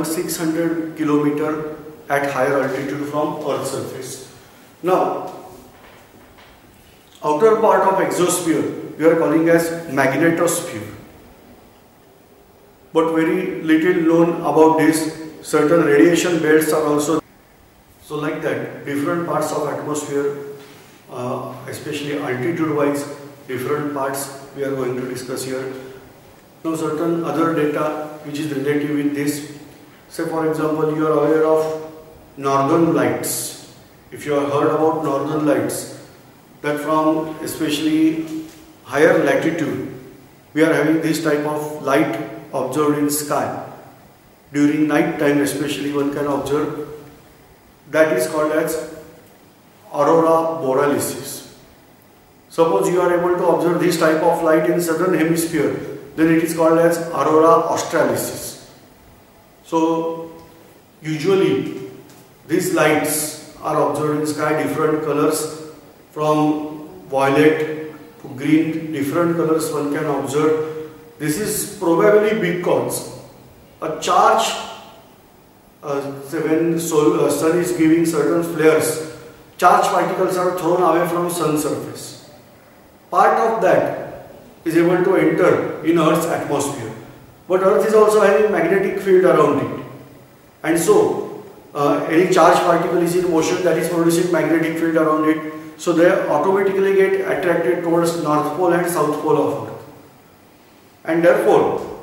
600 kilometer at higher altitude from Earth's surface. Now, outer part of exosphere we are calling as magnetosphere. But very little known about this. Certain radiation belts are also so like that. Different parts of atmosphere, uh, especially altitude wise, different parts we are going to discuss here. Now certain other data which is related with this. Say for example, you are aware of northern lights. If you have heard about northern lights, that from especially higher latitude, we are having this type of light observed in sky. During night time especially one can observe that is called as aurora borealis. Suppose you are able to observe this type of light in southern hemisphere, then it is called as aurora australis. So usually these lights are observed in sky different colors from violet to green, different colors one can observe. This is probably because a charge, uh, when sol, uh, sun is giving certain flares, charged particles are thrown away from sun surface. Part of that is able to enter in Earth's atmosphere. But Earth is also having magnetic field around it. And so, uh, any charged particle is in motion that is producing magnetic field around it. So they automatically get attracted towards north pole and south pole of earth. And therefore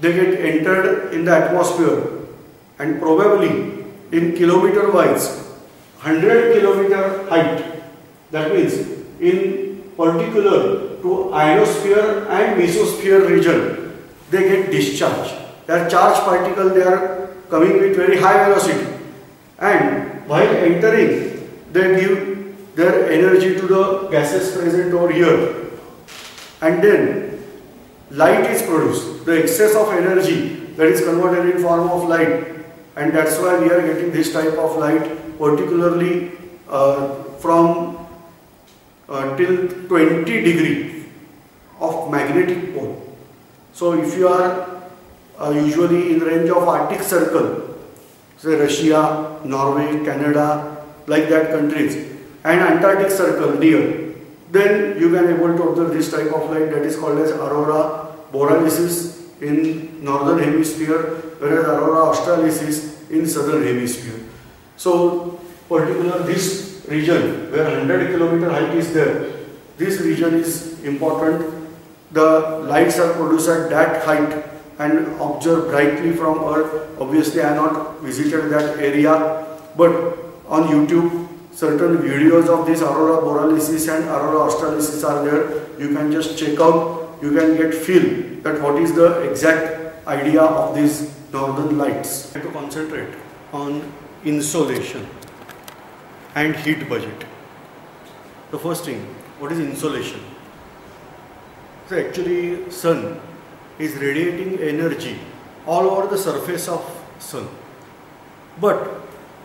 they get entered in the atmosphere. And probably in kilometer wise 100 kilometer height that means in particular to ionosphere and mesosphere region they get discharged. They are charged particle they are coming with very high velocity. And while entering they give their energy to the gases present over here. And then light is produced. The excess of energy that is converted in form of light. And that's why we are getting this type of light particularly uh, from uh, till 20 degree of magnetic pole so if you are uh, usually in range of arctic circle say russia norway canada like that countries and Antarctic circle near, then you can able to observe this type of light that is called as aurora borealis in northern hemisphere, whereas aurora australis is in southern hemisphere. So, particular this region where 100 kilometer height is there, this region is important. The lights are produced at that height and observed brightly from Earth. Obviously, I have not visited that area, but on YouTube certain videos of this aurora borealis and aurora australis are there. You can just check out, you can get feel that what is the exact idea of these northern lights. I have to concentrate on insolation and heat budget. The first thing, what is insolation? So actually sun is radiating energy all over the surface of sun. But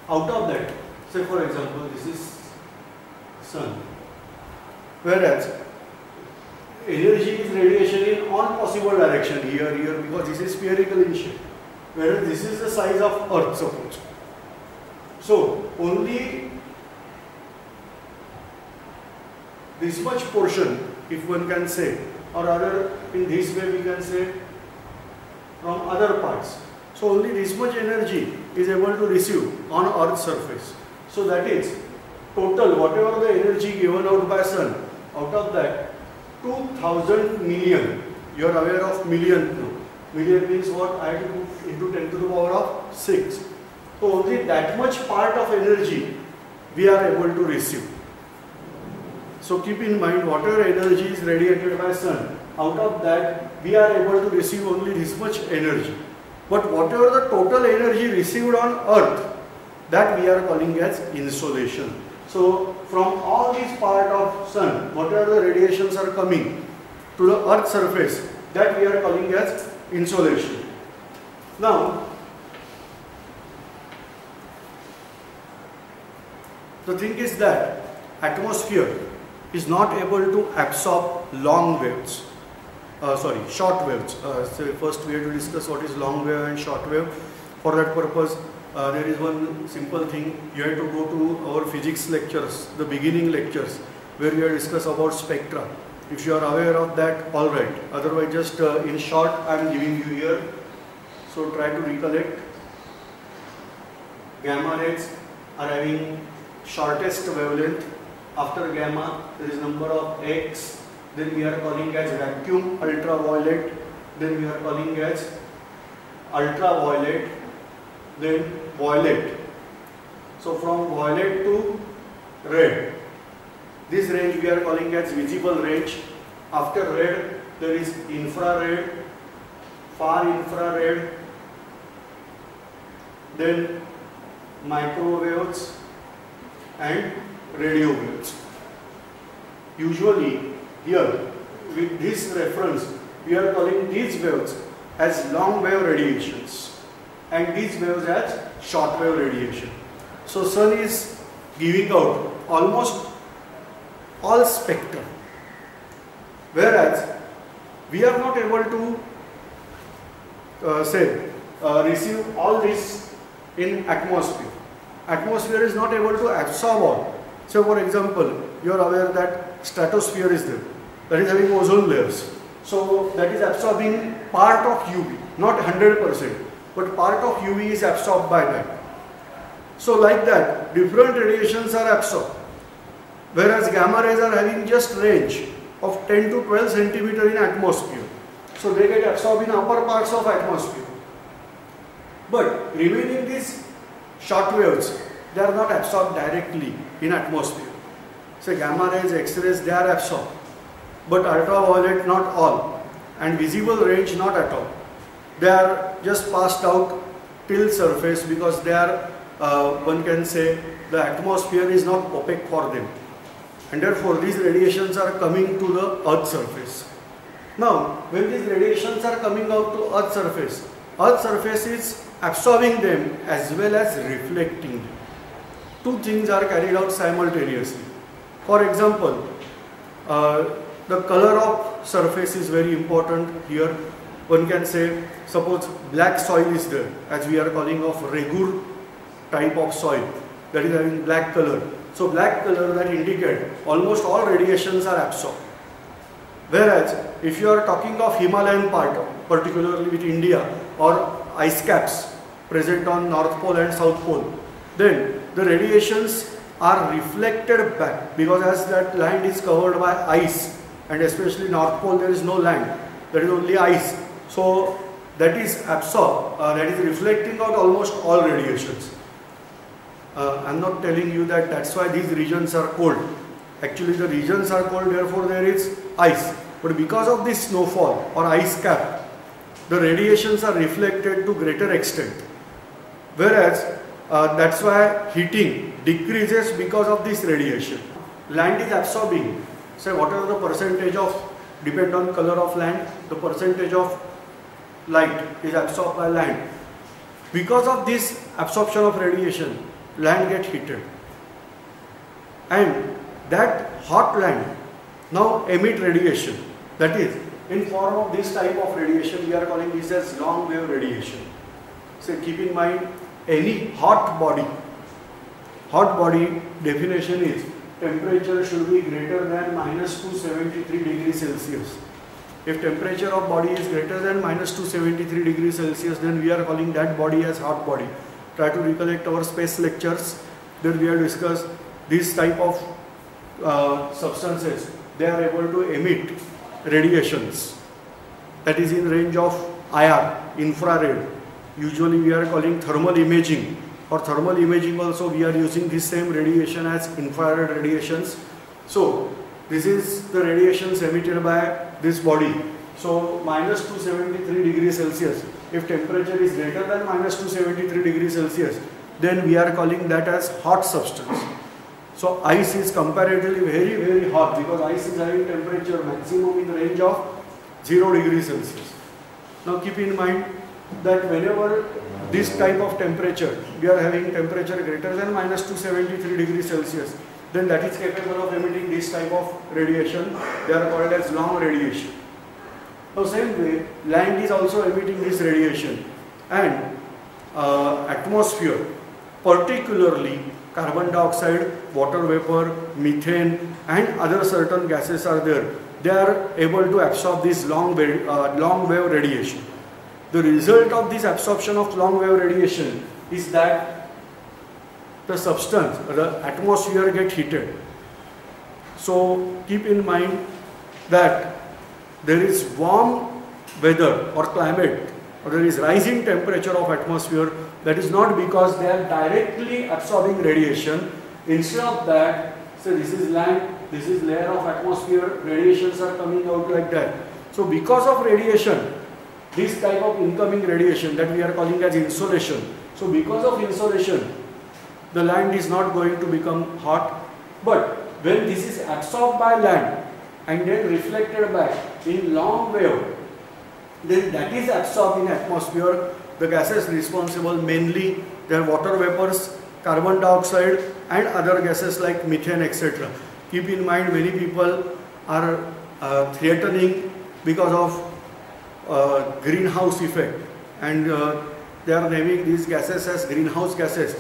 out of that Say for example, this is sun. Whereas energy is radiation in all possible direction here, here because this is spherical in shape. Whereas this is the size of earth suppose. So only this much portion if one can say or rather in this way we can say from other parts. So only this much energy is able to receive on earth's surface. So that is total whatever the energy given out by sun out of that 2000 million you are aware of million now million means what I do into 10 to the power of 6 so only that much part of energy we are able to receive so keep in mind whatever energy is radiated by sun out of that we are able to receive only this much energy but whatever the total energy received on earth that we are calling as insolation. So from all these part of sun, whatever the radiations are coming to the earth surface, that we are calling as insolation. Now, the thing is that atmosphere is not able to absorb long waves. Uh, sorry, short waves. Uh, so first we have to discuss what is long wave and short wave. For that purpose, uh, there is one simple thing. You have to go to our physics lectures, the beginning lectures, where we have discussed about spectra. If you are aware of that, all right. Otherwise, just uh, in short, I am giving you here. So try to recollect. Gamma rays are having shortest wavelength. After gamma, there is number of X. Then we are calling as vacuum ultraviolet. Then we are calling as ultraviolet. Then violet. So from violet to red. This range we are calling as visible range. After red, there is infrared, far infrared, then microwaves and radio waves. Usually here with this reference we are calling these waves as long wave radiations and these waves as short wave radiation. So sun is giving out almost all spectrum whereas we are not able to uh, say uh, receive all this in atmosphere atmosphere is not able to absorb all. So for example, you are aware that stratosphere is there, that is having ozone layers. So that is absorbing part of UV, not 100%, but part of UV is absorbed by that. So like that, different radiations are absorbed. Whereas gamma rays are having just range of 10 to 12 centimeter in atmosphere. So they get absorbed in upper parts of atmosphere. But remaining these short waves, they are not absorbed directly in atmosphere. So gamma rays, X-rays, they are absorbed. But ultraviolet, not all. And visible range, not at all. They are just passed out till surface because they are, uh, one can say, the atmosphere is not opaque for them. And therefore, these radiations are coming to the earth surface. Now, when these radiations are coming out to earth surface, earth surface is absorbing them as well as reflecting them. Two things are carried out simultaneously. For example, uh, the color of surface is very important here. One can say, suppose black soil is there, as we are calling of regur type of soil, that is having black color. So black color that indicate almost all radiations are absorbed. Whereas if you are talking of Himalayan part, particularly with India or ice caps present on North Pole and South Pole, then the radiations are reflected back because as that land is covered by ice and especially North Pole there is no land, there is only ice. So that is absorbed, uh, that is reflecting out almost all radiations. Uh, I am not telling you that that's why these regions are cold. Actually the regions are cold therefore there is ice. But because of this snowfall or ice cap, the radiations are reflected to greater extent. Whereas uh, that's why heating decreases because of this radiation. Land is absorbing, say whatever the percentage of, depend on color of land, the percentage of light is absorbed by land. Because of this absorption of radiation, land gets heated. And that hot land now emit radiation. That is, in form of this type of radiation, we are calling this as long wave radiation. So keep in mind, any hot body, hot body definition is temperature should be greater than minus 273 degrees Celsius. If temperature of body is greater than minus 273 degrees Celsius, then we are calling that body as hot body. Try to recollect our space lectures. Then we have discussed this type of uh, substances. They are able to emit radiations that is in range of IR, infrared. Usually we are calling thermal imaging. For thermal imaging also we are using this same radiation as infrared radiations. So this is the radiations emitted by this body. So minus 273 degrees Celsius. If temperature is greater than minus 273 degrees Celsius, then we are calling that as hot substance. So ice is comparatively very very hot because ice is having temperature maximum in the range of 0 degrees Celsius. Now keep in mind that whenever this type of temperature, we are having temperature greater than minus 273 degrees Celsius, then that is capable of emitting this type of radiation. They are called as long radiation. Now same way, land is also emitting this radiation and uh, atmosphere, particularly carbon dioxide, water vapor, methane and other certain gases are there. They are able to absorb this long uh, long wave radiation. The result of this absorption of long wave radiation is that the substance, the atmosphere get heated. So keep in mind that there is warm weather or climate or there is rising temperature of atmosphere that is not because they are directly absorbing radiation instead of that say this is land this is layer of atmosphere radiations are coming out like that so because of radiation this type of incoming radiation that we are calling as insolation so because of insolation the land is not going to become hot but when this is absorbed by land and then reflected back in long wave then that is absorbed in atmosphere. The gases responsible mainly they are water vapors, carbon dioxide and other gases like methane etc. Keep in mind many people are uh, threatening because of greenhouse effect and uh, they are naming these gases as greenhouse gases.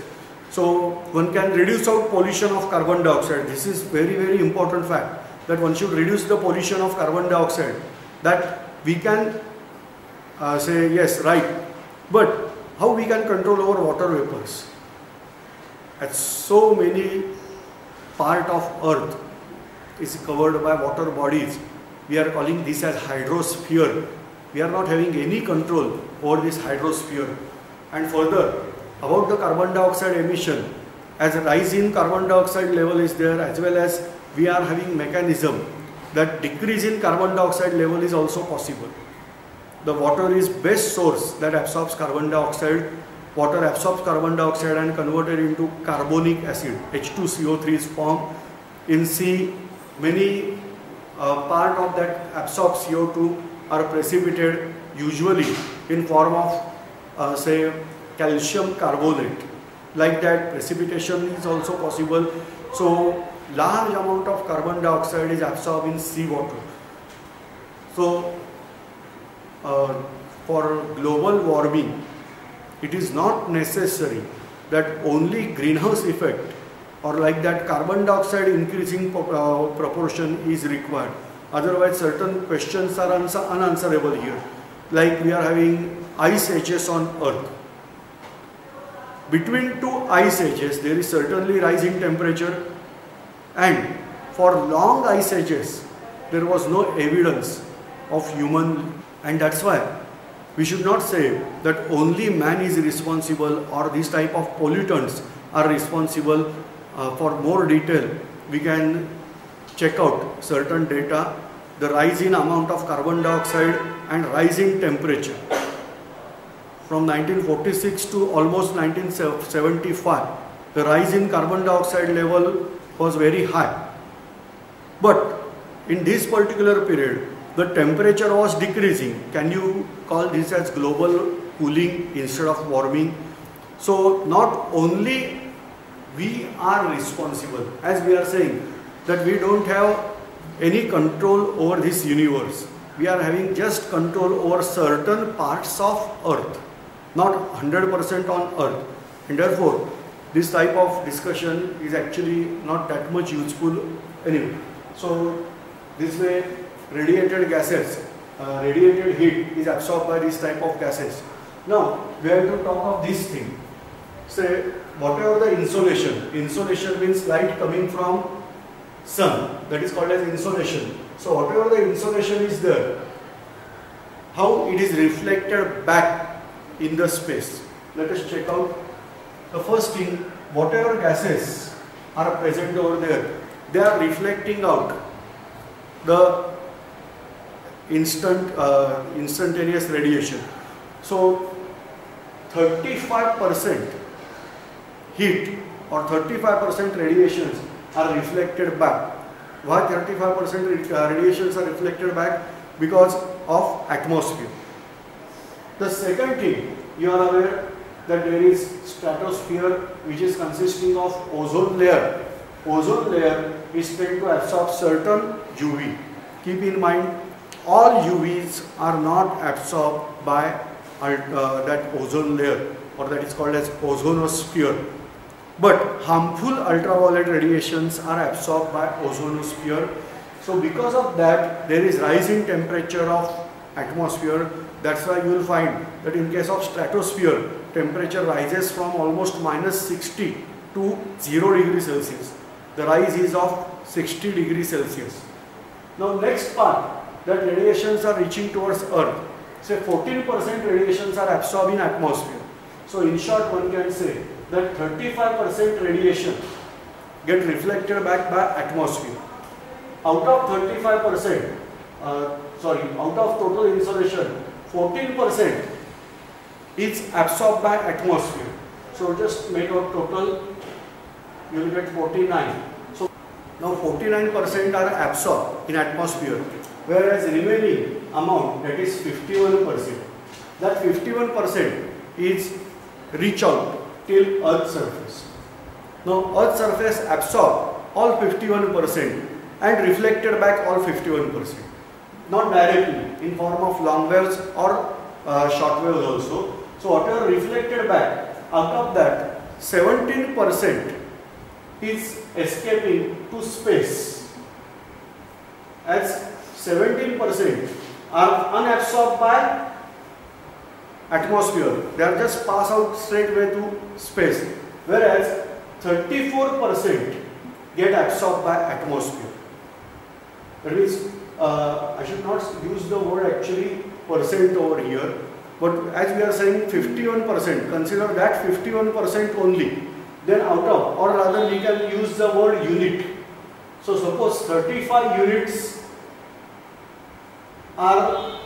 So one can reduce out pollution of carbon dioxide. This is very very important fact that one should reduce the pollution of carbon dioxide that we can uh, say yes, right. But how we can control our water vapors? At so many part of earth is covered by water bodies. We are calling this as hydrosphere. We are not having any control over this hydrosphere. And further, about the carbon dioxide emission, as a rise in carbon dioxide level is there as well as we are having mechanism that decrease in carbon dioxide level is also possible the water is best source that absorbs carbon dioxide. Water absorbs carbon dioxide and converted into carbonic acid. H2CO3 is formed. In sea, many uh, part of that absorbs CO2 are precipitated usually in form of uh, say calcium carbonate. Like that precipitation is also possible. So large amount of carbon dioxide is absorbed in seawater. So uh, for global warming, it is not necessary that only greenhouse effect or like that carbon dioxide increasing uh, proportion is required. Otherwise, certain questions are unanswerable here. Like we are having ice ages on earth. Between two ice ages, there is certainly rising temperature and for long ice ages, there was no evidence of human and that's why we should not say that only man is responsible or these type of pollutants are responsible. Uh, for more detail, we can check out certain data, the rise in amount of carbon dioxide and rising temperature. From 1946 to almost 1975, the rise in carbon dioxide level was very high. But in this particular period, the temperature was decreasing. Can you call this as global cooling instead of warming? So not only we are responsible, as we are saying, that we don't have any control over this universe. We are having just control over certain parts of earth, not 100% on earth. And therefore, this type of discussion is actually not that much useful anyway. So this way radiated gases, uh, radiated heat is absorbed by this type of gases. Now, we have to talk of this thing. Say, whatever the insolation, insolation means light coming from sun, that is called as insolation. So, whatever the insolation is there, how it is reflected back in the space. Let us check out. The first thing, whatever gases are present over there, they are reflecting out the instant uh, instantaneous radiation. So 35% heat or 35% radiations are reflected back. Why 35% uh, radiations are reflected back? Because of atmosphere. The second thing you are aware that there is stratosphere which is consisting of ozone layer. Ozone layer is tend to absorb certain UV. Keep in mind all UVs are not absorbed by uh, that ozone layer. or that is called as ozonosphere. But harmful ultraviolet radiations are absorbed by ozonosphere. So because of that, there is rise in temperature of atmosphere. That's why you will find that in case of stratosphere, temperature rises from almost minus 60 to 0 degree Celsius. The rise is of 60 degree Celsius. Now next part, that radiations are reaching towards earth. Say 14% radiations are absorbed in atmosphere. So in short one can say that 35% radiation get reflected back by atmosphere. Out of 35%, uh, sorry, out of total insolation, 14% is absorbed by atmosphere. So just make out total, you will get 49. So now 49% are absorbed in atmosphere, whereas remaining amount that is 51%. That 51% is reach out till earth surface. Now earth surface absorb all 51% and reflected back all 51%. Not directly in form of long waves or uh, short waves also. So whatever reflected back out of that 17% is escaping to space as 17% are unabsorbed by atmosphere. They are just pass out straight away to space. Whereas 34% get absorbed by atmosphere. That means uh, I should not use the word actually percent over here. But as we are saying 51%, consider that 51% only. Then out of, or rather we can use the word unit. So suppose 35 units are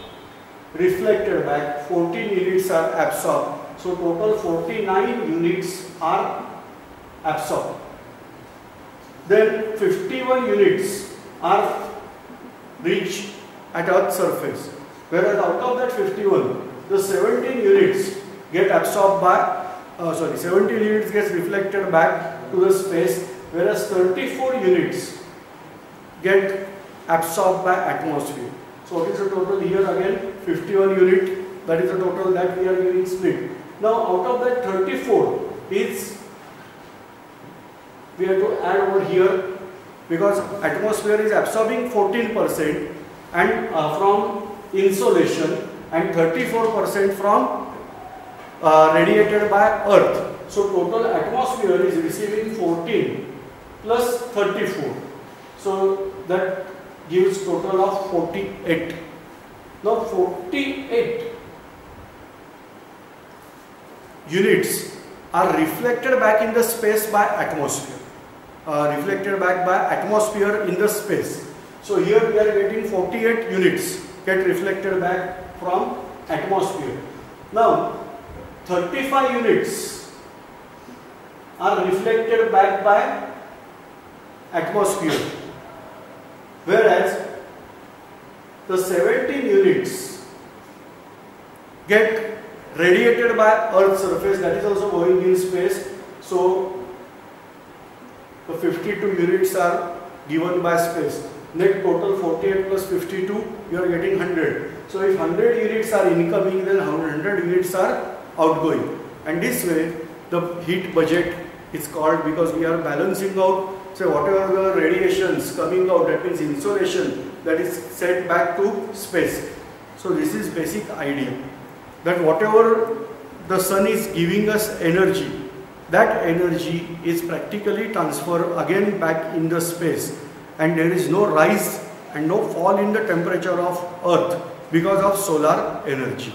reflected back, 14 units are absorbed. So total 49 units are absorbed. Then 51 units are reached at earth surface. Whereas out of that 51, the 17 units get absorbed by, uh, sorry, 17 units gets reflected back to the space, whereas 34 units get absorbed by atmosphere. So what is the total here again? 51 unit, that is the total that we are giving split. Now out of that 34 is, we have to add over here because atmosphere is absorbing 14% and uh, from insolation and 34% from uh, radiated by earth. So total atmosphere is receiving 14 plus 34. So that gives total of 48. Now 48 units are reflected back in the space by atmosphere. Uh, reflected back by atmosphere in the space. So here we are getting 48 units get reflected back from atmosphere. Now 35 units are reflected back by atmosphere whereas the 17 units get radiated by earth surface that is also going in space. So the 52 units are given by space. Net total 48 plus 52 you are getting 100 so if 100 units are incoming then 100 units are outgoing. And this way the heat budget is called because we are balancing out say whatever the radiations coming out that means insolation that is sent back to space. So this is basic idea that whatever the sun is giving us energy that energy is practically transferred again back in the space. And there is no rise and no fall in the temperature of earth because of solar energy